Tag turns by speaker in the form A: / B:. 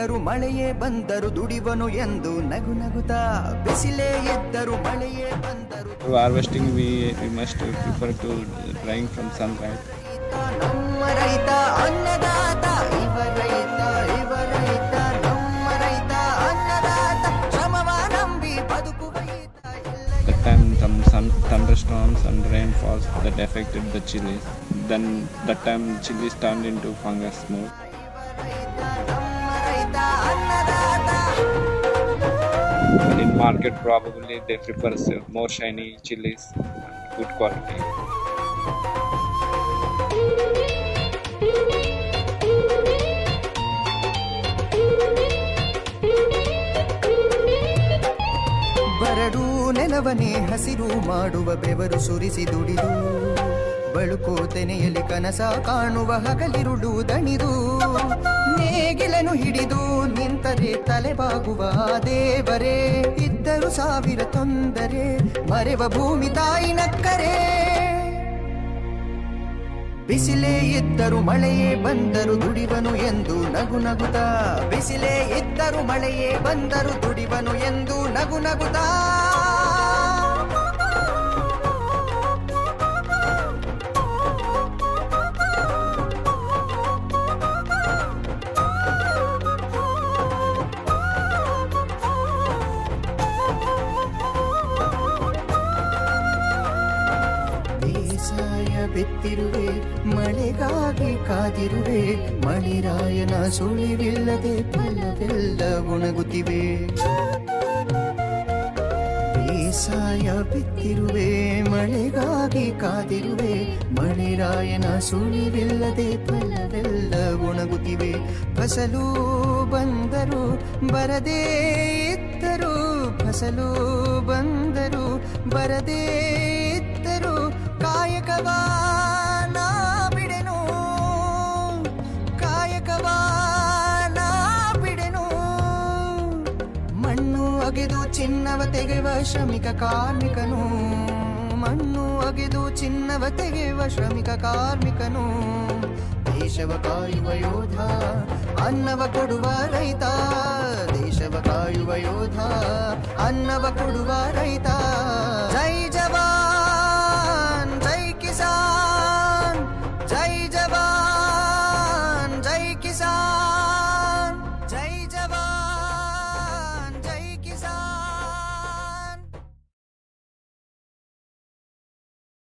A: ಮಳೆಯೇ ಬಂದರು ದುಡಿವನು ಎಂದು ನಗು ನಗುತ್ತಾ ಬಿಸಿಲೇ ಎದ್ದರು ಮಳೆಯೇ ಬಂದರು
B: To harvesting, we, we must prefer to drying from sunlight.
A: ರೈತ ನಮ್ಮ ರೈತ ಅನ್ನದಾತ ಇವ ರೈತ ಇವ ರೈತ ನಮ್ಮ ರೈತ ಅನ್ನದಾತ ಶ್ರಮವ ನಂಬಿ ಬದುಕುವ ಈತ ಎಲ್ಲ
B: That time some sun, thunderstorms and rainfalls that affected the chilies. Then that time chilies turned into fungus mode. In market probably they prefer more shiny chilies, good quality.
A: ಬರಡು ನೆಲವನೇ ಹಸಿರು ಮಾಡುವ ಬೆವರು ಸುರಿಸಿ ದುಡಿದು ಬಳುಕೋ ತೆನೆಯಲ್ಲಿ ಕನಸ ಕಾಣುವ ಹಗಲಿರುಳು ದಣಿದು ನೇಗಿಲನು ಹಿಡಿದು ನಿಂತರೆ ತಲೆಬಾಗುವ ದೇವರೇ, ಇದ್ದರು ಸಾವಿರ ತೊಂದರೆ, ಮರೆವ ಭೂಮಿ ತಾಯಿ ನಕ್ಕರೆ. ಬಿಸಿಲೇ ಇದ್ದರು ಮಳೆಯೇ ಬಂದರು ದುಡಿವನು ಎಂದು ನಗು ನಗುತ ಬಿಸಿಲೇ ಇದ್ದರು ಮಳೆಯೇ ಬಂದರು ದುಡಿವನು ಎಂದು ನಗು ನಗುತ್ತಾ. ಬೇಸಾಯ ಬಿತ್ತಿರುವೆ, ಮಳೆಗಾಗಿ ಕಾದಿರುವೆ, ಮಣಿರಾಯನ ಸುಳಿವಿಲ್ಲದೆ ಫಲವೆಲ್ಲ ಒಣಗುತ್ತಿವೆ. ಬೇಸಾಯ ಬಿತ್ತಿರುವೆ, ಮಳೆಗಾಗಿ ಕಾದಿರುವೆ, ಮಣಿರಾಯನ ಸುಳಿವಿಲ್ಲದೆ ಫಲವೆಲ್ಲ ಒಣಗುತ್ತಿವೆ. ಫಸಲು ಬಂದರು, ಬರದೇ ಇದ್ದರು, ಫಸಲು ಬಂದರು, ಬರದೇ ಅಗೆದು ಚಿನ್ನವ ತೆಗೆವ ಶ್ರಮಿಕ ಕಾರ್ಮಿಕನು ಮಣ್ಣು ಅಗೆದು ಚಿನ್ನವ ತೆಗೆವ ಶ್ರಮಿಕ ಕಾರ್ಮಿಕನು ದೇಶವ ಕಾಯುವ ಯೋಧ ಅನ್ನವ ಕೊಡುವ ರೈತ ದೇಶವ ಕಾಯುವ ಯೋಧ ಅನ್ನವ ಕೊಡುವ ರೈತ ಜೈ ಜವಾನ್ ಜೈ ಕಿಸಾನ್ ಜೈ ಜವಾನ್ ಜೈ ಕಿಸಾನ್